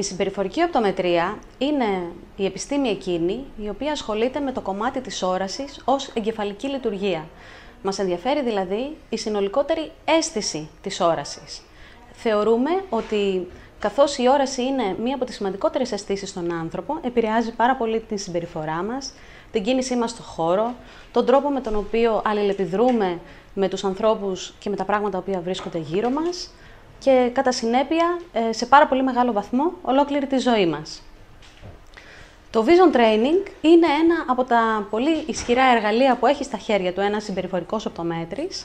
Η συμπεριφορική οπτομετρία είναι η επιστήμη εκείνη η οποία ασχολείται με το κομμάτι της όρασης ως εγκεφαλική λειτουργία. Μας ενδιαφέρει δηλαδή η συνολικότερη αίσθηση της όρασης. Θεωρούμε ότι καθώς η όραση είναι μία από τις σημαντικότερες αισθήσεις στον άνθρωπο, επηρεάζει πάρα πολύ την συμπεριφορά μας, την κίνησή μας στον χώρο, τον τρόπο με τον οποίο αλληλεπιδρούμε με τους ανθρώπους και με τα πράγματα που βρίσκονται γύρω μας, και κατά συνέπεια ε, σε πάρα πολύ μεγάλο βαθμό ολόκληρη τη ζωή μας. Το Vision Training είναι ένα από τα πολύ ισχυρά εργαλεία που έχει στα χέρια του ένας συμπεριφορικός οπτομέτρης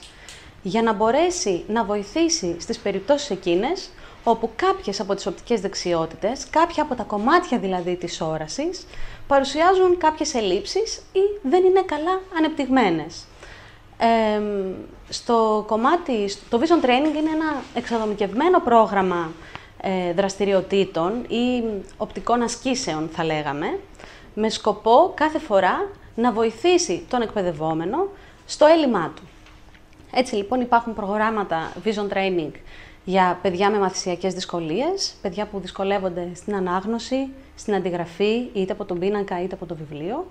για να μπορέσει να βοηθήσει στις περιπτώσεις εκείνες όπου κάποιες από τις οπτικές δεξιότητες, κάποια από τα κομμάτια δηλαδή της όρασης, παρουσιάζουν κάποιες ελλείψεις ή δεν είναι καλά ανεπτυγμένες στο κομμάτι, το Vision Training είναι ένα εξαδομικευμένο πρόγραμμα ε, δραστηριοτήτων ή οπτικών ασκήσεων θα λέγαμε, με σκοπό κάθε φορά να βοηθήσει τον εκπαιδευόμενο στο έλλειμμά του. Έτσι λοιπόν υπάρχουν προγράμματα Vision Training για παιδιά με μαθησιακές δυσκολίες, παιδιά που δυσκολεύονται στην ανάγνωση, στην αντιγραφή, είτε από τον πίνακα είτε από το βιβλίο.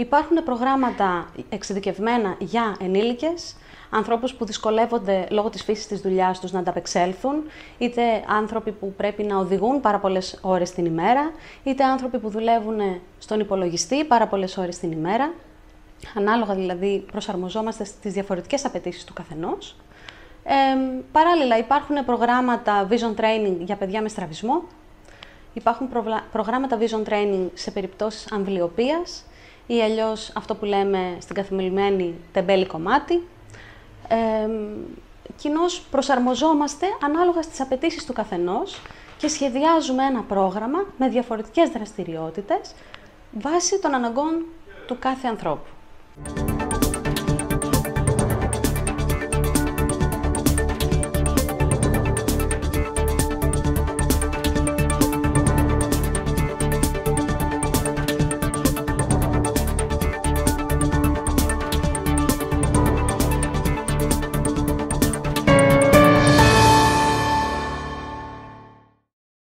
Υπάρχουν προγράμματα εξειδικευμένα για ενήλικες, ανθρώπους που δυσκολεύονται λόγω της φύσης της δουλειάς τους να ανταπεξέλθουν, είτε άνθρωποι που πρέπει να οδηγούν πάρα πολλές ώρες την ημέρα, είτε άνθρωποι που δουλεύουν στον υπολογιστή πάρα πολλές ώρες την ημέρα. Ανάλογα δηλαδή προσαρμοζόμαστε στις διαφορετικές απαιτήσεις του καθενός. Ε, παράλληλα υπάρχουν προγράμματα Vision Training για παιδιά με στραβισμό, υπάρχουν προγράμματα Vision Training σε περιπτώσεις αμβλιοπίας, ή αλλιώς αυτό που λέμε στην καθημερινή τεμπέλη κομμάτι. Ε, κοινώς προσαρμοζόμαστε ανάλογα στις απαιτήσεις του καθενός και σχεδιάζουμε ένα πρόγραμμα με διαφορετικές δραστηριότητες βάσει των αναγκών του κάθε ανθρώπου.